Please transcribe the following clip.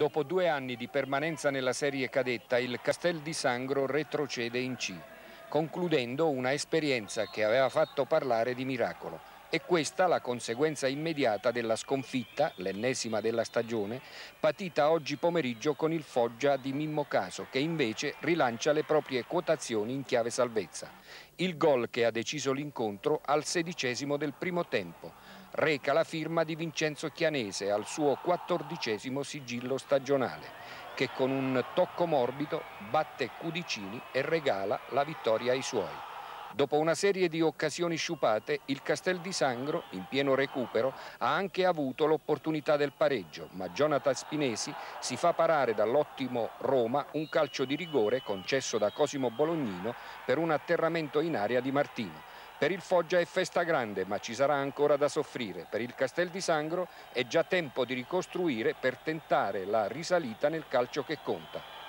Dopo due anni di permanenza nella serie cadetta, il Castel di Sangro retrocede in C, concludendo una esperienza che aveva fatto parlare di miracolo. E questa la conseguenza immediata della sconfitta, l'ennesima della stagione, patita oggi pomeriggio con il Foggia di Mimmo Caso, che invece rilancia le proprie quotazioni in chiave salvezza. Il gol che ha deciso l'incontro al sedicesimo del primo tempo reca la firma di Vincenzo Chianese al suo quattordicesimo sigillo stagionale che con un tocco morbido batte Cudicini e regala la vittoria ai suoi. Dopo una serie di occasioni sciupate, il Castel di Sangro, in pieno recupero, ha anche avuto l'opportunità del pareggio, ma Jonathan Spinesi si fa parare dall'ottimo Roma un calcio di rigore concesso da Cosimo Bolognino per un atterramento in aria di Martino. Per il Foggia è festa grande, ma ci sarà ancora da soffrire. Per il Castel di Sangro è già tempo di ricostruire per tentare la risalita nel calcio che conta.